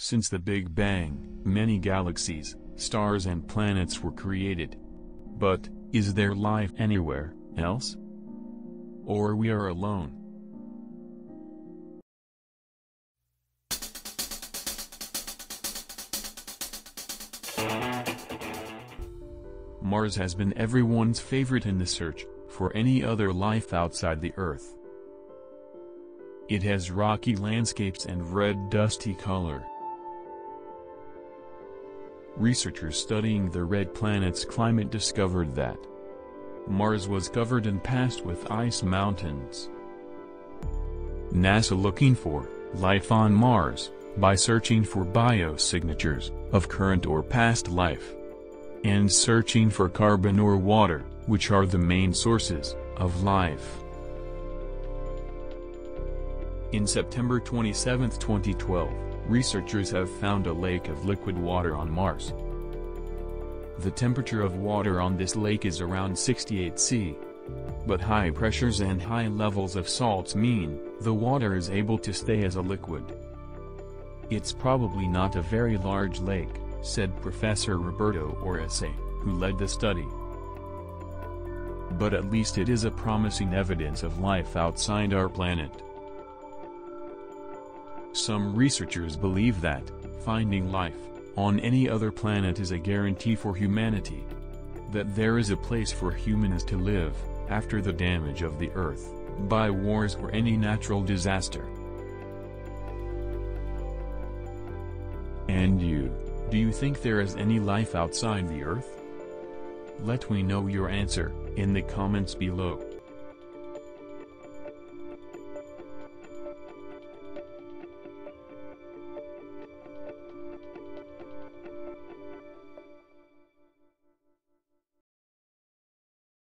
Since the Big Bang, many galaxies, stars and planets were created. But, is there life anywhere else? Or we are alone? Mars has been everyone's favorite in the search for any other life outside the Earth. It has rocky landscapes and red dusty color. Researchers studying the red planet's climate discovered that Mars was covered in past with ice mountains. NASA looking for life on Mars by searching for biosignatures of current or past life and searching for carbon or water, which are the main sources of life. In September 27, 2012, researchers have found a lake of liquid water on Mars. The temperature of water on this lake is around 68 C. But high pressures and high levels of salts mean, the water is able to stay as a liquid. It's probably not a very large lake, said Professor Roberto Orosei, who led the study. But at least it is a promising evidence of life outside our planet. Some researchers believe that, finding life, on any other planet is a guarantee for humanity. That there is a place for humans to live, after the damage of the Earth, by wars or any natural disaster. And you, do you think there is any life outside the Earth? Let me know your answer, in the comments below.